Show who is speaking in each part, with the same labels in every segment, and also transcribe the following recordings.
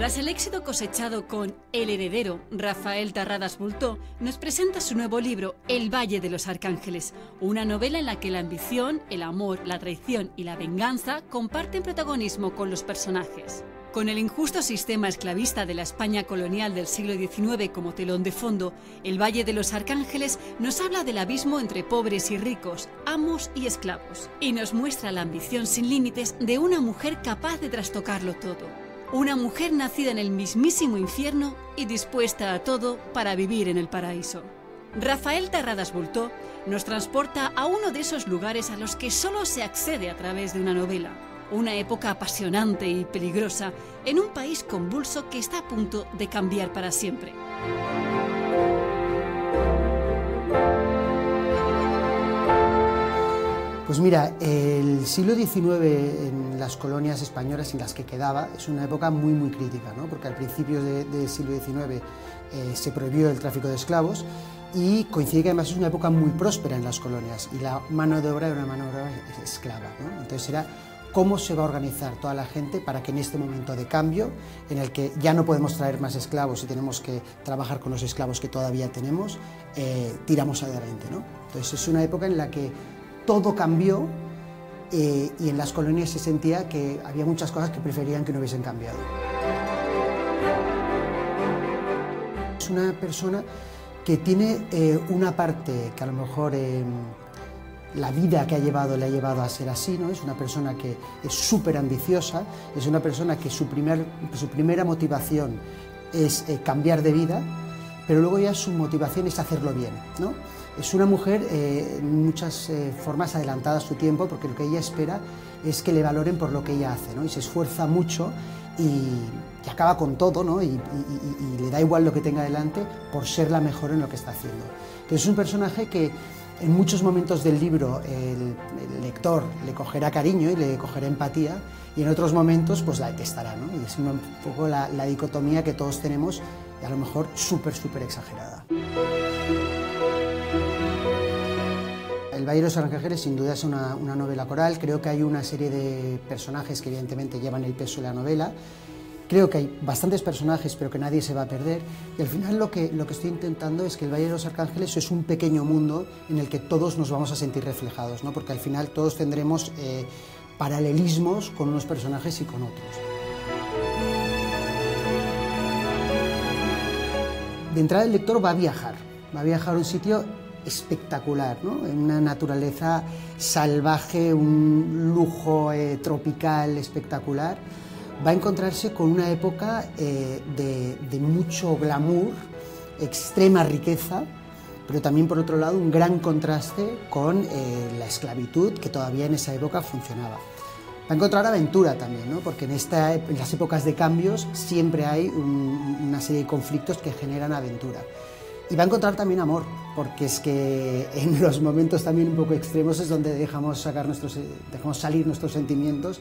Speaker 1: Tras el éxito cosechado con El heredero, Rafael Tarradas Bultó nos presenta su nuevo libro, El Valle de los Arcángeles, una novela en la que la ambición, el amor, la traición y la venganza comparten protagonismo con los personajes. Con el injusto sistema esclavista de la España colonial del siglo XIX como telón de fondo, El Valle de los Arcángeles nos habla del abismo entre pobres y ricos, amos y esclavos, y nos muestra la ambición sin límites de una mujer capaz de trastocarlo todo. Una mujer nacida en el mismísimo infierno y dispuesta a todo para vivir en el paraíso. Rafael Tarradas Bultó nos transporta a uno de esos lugares a los que solo se accede a través de una novela. Una época apasionante y peligrosa en un país convulso que está a punto de cambiar para siempre.
Speaker 2: Pues mira, el siglo XIX en las colonias españolas en las que quedaba es una época muy muy crítica, ¿no? porque al principio del siglo XIX eh, se prohibió el tráfico de esclavos y coincide que además es una época muy próspera en las colonias y la mano de obra era una mano de obra esclava. Entonces era cómo se va a organizar toda la gente para que en este momento de cambio, en el que ya no podemos traer más esclavos y tenemos que trabajar con los esclavos que todavía tenemos, eh, tiramos adelante. ¿no? Entonces es una época en la que todo cambió eh, y en las colonias se sentía que había muchas cosas que preferían que no hubiesen cambiado. Es una persona que tiene eh, una parte que a lo mejor eh, la vida que ha llevado le ha llevado a ser así, ¿no? Es una persona que es súper ambiciosa, es una persona que su, primer, su primera motivación es cambiar de vida, pero luego ya su motivación es hacerlo bien, ¿no? Es una mujer eh, en muchas eh, formas adelantada a su tiempo porque lo que ella espera es que le valoren por lo que ella hace ¿no? y se esfuerza mucho y, acaba con todo ¿no? y, le da igual lo que tenga delante por ser la mejor en lo que está haciendo. Entonces es un personaje que en muchos momentos del libro el, lector le cogerá cariño y le cogerá empatía y en otros momentos pues la detestará. ¿no? Y es un poco la dicotomía que todos tenemos y a lo mejor súper, súper exagerada. El Valle de los Arcángeles sin duda es una, novela coral, creo que hay una serie de personajes que evidentemente llevan el peso de la novela, creo que hay bastantes personajes pero que nadie se va a perder y al final lo que, lo que estoy intentando es que el Valle de los Arcángeles es un pequeño mundo en el que todos nos vamos a sentir reflejados, ¿no? porque al final todos tendremos eh, paralelismos con unos personajes y con otros. De entrada el lector va a viajar, va a viajar a un sitio espectacular, ¿no? una naturaleza salvaje, un lujo eh, tropical espectacular, va a encontrarse con una época eh, de, mucho glamour, extrema riqueza, pero también por otro lado un gran contraste con eh, la esclavitud que todavía en esa época funcionaba. Va a encontrar aventura también, ¿no? porque en, esta, en las épocas de cambios siempre hay una serie de conflictos que generan aventura. Y va a encontrar también amor, porque es que en los momentos también un poco extremos es donde dejamos, sacar nuestros, dejamos salir nuestros sentimientos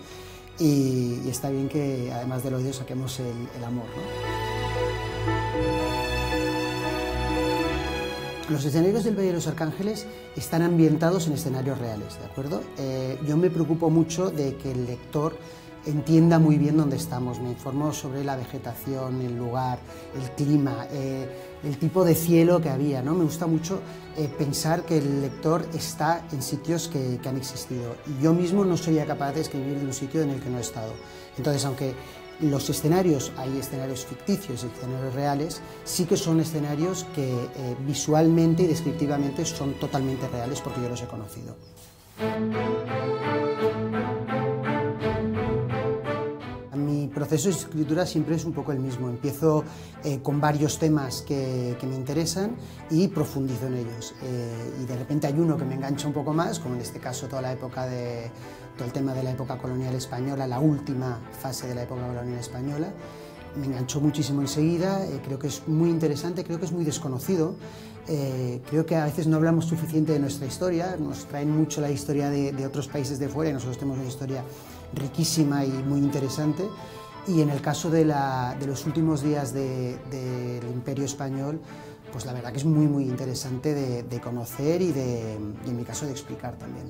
Speaker 2: y, está bien que además del odio saquemos el, amor. Los escenarios del Valle de los Arcángeles están ambientados en escenarios reales, ¿de acuerdo? Eh, yo me preocupo mucho de que el lector entienda muy bien dónde estamos. Me informo sobre la vegetación, el lugar, el clima, eh, el tipo de cielo que había. ¿no? Me gusta mucho eh, pensar que el lector está en sitios que, que, han existido. Y yo mismo no sería capaz de escribir de un sitio en el que no he estado. Entonces, aunque los escenarios, hay escenarios ficticios y escenarios reales, sí que son escenarios que eh, visualmente y descriptivamente son totalmente reales porque yo los he conocido. Proceso de escritura siempre es un poco el mismo. Empiezo eh, con varios temas que, me interesan y profundizo en ellos. Eh, y de repente hay uno que me engancha un poco más, como en este caso toda la época de, todo el tema de la época colonial española, la última fase de la época colonial española. Me enganchó muchísimo enseguida, eh, creo que es muy interesante, creo que es muy desconocido. creo que a veces no hablamos suficiente de nuestra historia, nos traen mucho la historia de, de otros países de fuera y nosotros tenemos una historia riquísima y muy interesante. Y en el caso de, los últimos días del Imperio Español, pues la verdad que es muy, muy interesante de, conocer y, de, y en mi caso de explicar también.